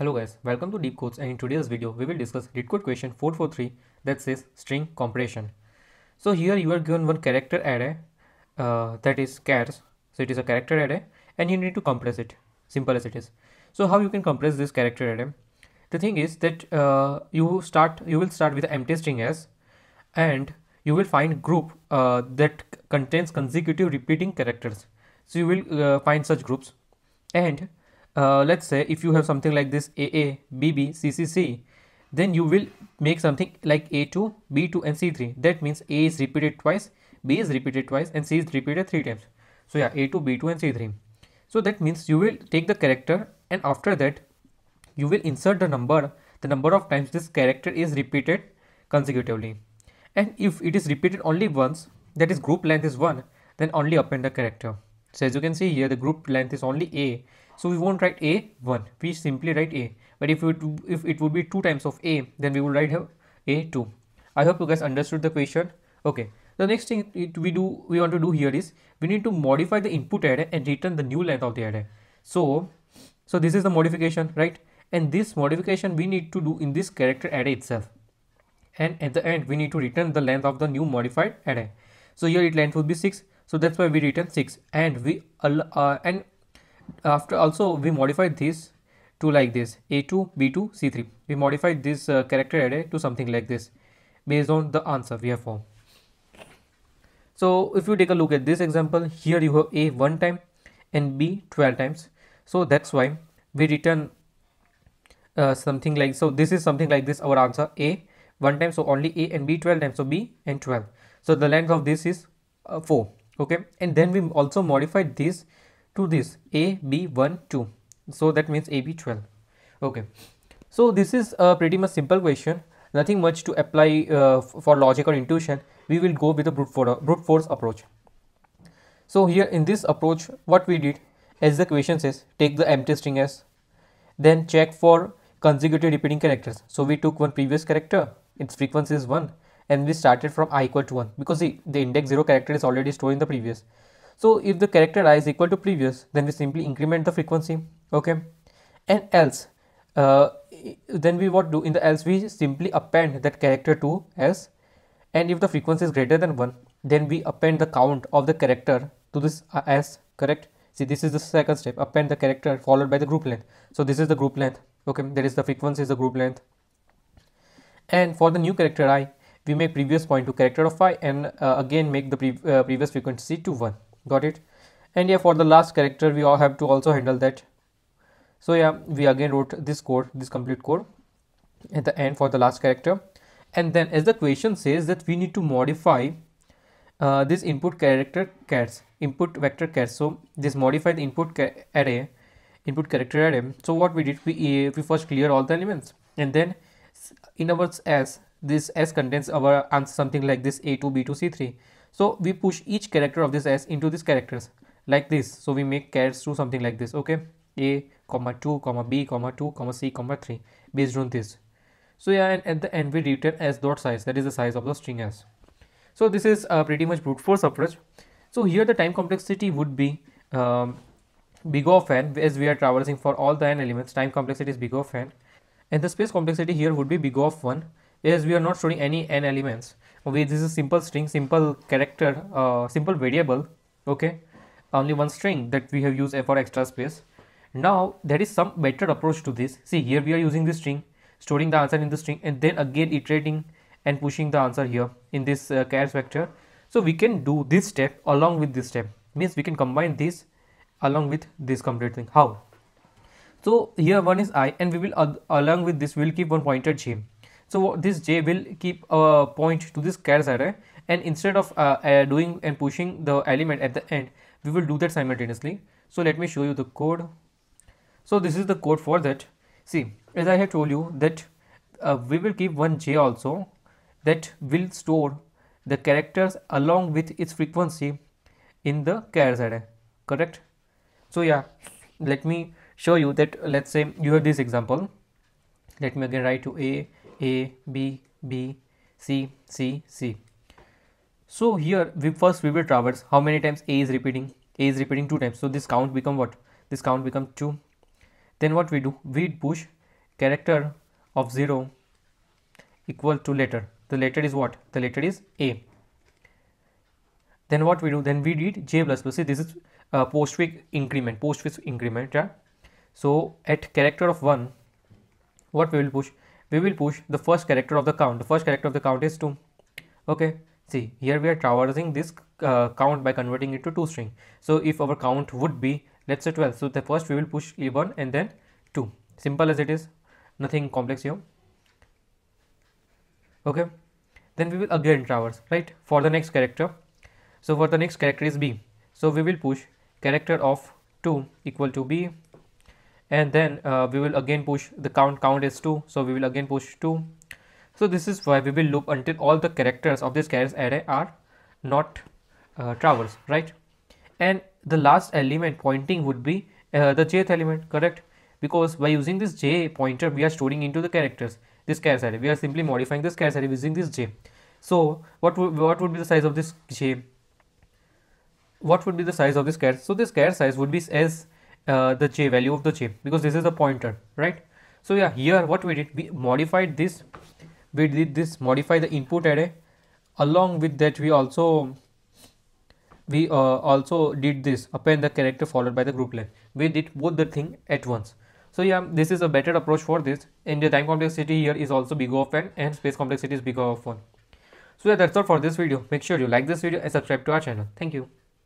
Hello guys, welcome to Deep Codes and in today's video we will discuss LeetCode question 443 that says string compression. So here you are given one character array uh, that is chars. So it is a character array and you need to compress it, simple as it is. So how you can compress this character array? The thing is that uh, you start, you will start with empty string s and you will find group uh, that contains consecutive repeating characters. So you will uh, find such groups and uh, let's say if you have something like this AA, BB, CCC, then you will make something like A2, B2 and C3. That means A is repeated twice, B is repeated twice and C is repeated three times. So yeah, A2, B2 and C3. So that means you will take the character and after that you will insert the number, the number of times this character is repeated consecutively. And if it is repeated only once, that is group length is 1, then only append the character. So as you can see here, the group length is only A. So we won't write a 1 we simply write a. But if it if it would be two times of a then we will write a 2 i hope you guys understood the question. Okay. The next thing we do we want to do here is we need to modify the input array and return the new length of the array. So so this is the modification right? And this modification we need to do in this character array itself. And at the end we need to return the length of the new modified array. So here it length will be 6 so that's why we return 6 and we uh, and after also we modified this to like this. A2 b2 c3 we modified this uh, character array to something like this based on the answer we have found so if you take a look at this example here you have a one time and b 12 times. So that's why we return uh, something like so this is something like this our answer a one time. So only a and b 12 times. So b and 12 so the length of this is uh, 4 okay and then we also modified this to this a b 1 2 so that means a b 12 okay. So this is a pretty much simple question. Nothing much to apply uh, for logic or intuition. We will go with the brute, for, brute force approach. So here in this approach what we did as the question says take the empty string s then check for consecutive repeating characters. So we took one previous character. Its frequency is 1 and we started from i equal to 1 because the, the index 0 character is already stored in the previous so if the character i is equal to previous, then we simply increment the frequency, okay? And else, uh, then we what do in the else we simply append that character to s, and if the frequency is greater than one, then we append the count of the character to this uh, s, correct? See, this is the second step. Append the character followed by the group length. So this is the group length. Okay, there is the frequency is the group length. And for the new character i, we make previous point to character of i and uh, again make the pre uh, previous frequency to 1 got it? And yeah for the last character we all have to also handle that. So yeah we again wrote this code this complete code at the end for the last character. And then as the question says that we need to modify uh, this input character chars input vector chars so this modified input array input character array. So what we did we uh, we first clear all the elements. And then in our s this s contains our answer something like this a2 b2 c3 so we push each character of this s into these characters like this. So we make chars to something like this okay? A comma 2 comma b comma 2 comma c comma 3 based on this. So yeah and at the end we return s dot size that is the size of the string s. So this is uh, pretty much brute force approach. So here the time complexity would be um, big of n as we are traversing for all the n elements. Time complexity is big of n. And the space complexity here would be big of 1 as we are not storing any n elements. Okay this is simple string simple character uh, simple variable. Okay only one string that we have used for extra space. Now there is some better approach to this. See here we are using this string storing the answer in the string and then again iterating and pushing the answer here in this uh, chars vector. So we can do this step along with this step. Means we can combine this along with this complete thing. How? So here one is i and we will uh, along with this we will keep one pointer j so this j will keep a point to this chars array and instead of uh, uh, doing and pushing the element at the end, we will do that simultaneously. So let me show you the code. So this is the code for that. See, as I have told you that uh, we will keep one j also that will store the characters along with its frequency in the chars array, correct? So yeah, let me show you that let's say you have this example. Let me again write to a a, B, B, C, C, C. So here we first we will traverse how many times A is repeating. A is repeating two times. So this count become what? This count become two. Then what we do? We push character of 0 equal to letter the letter is what the letter is a then what we do then we read j plus plus see this is uh, postfix increment postfix increment yeah so at character of 1 what we will push? We will push the first character of the count. The first character of the count is 2 okay. See here we are traversing this uh, count by converting it to to_string. So if our count would be let's say 12 so the first we will push a1 and then 2 simple as it is. Nothing complex here. Okay. Then we will again traverse right for the next character. So for the next character is b. So we will push character of 2 equal to b and then uh, we will again push the count count is 2 so we will again push 2 so this is why we will loop until all the characters of this characters array are not uh, traverse right? And the last element pointing would be uh, the jth element correct? Because by using this j pointer we are storing into the characters this character array. We are simply modifying this character array using this j. So what what would be the size of this j? What would be the size of this character so this character size would be as uh, the j value of the j because this is a pointer right? So yeah here what we did we modified this we did this modify the input array. Along with that we also we uh, also did this append the character followed by the group length we did both the thing at once. So yeah this is a better approach for this. And the time complexity here is also big of n and space complexity is bigger of 1 so yeah that's all for this video. Make sure you like this video and subscribe to our channel. Thank you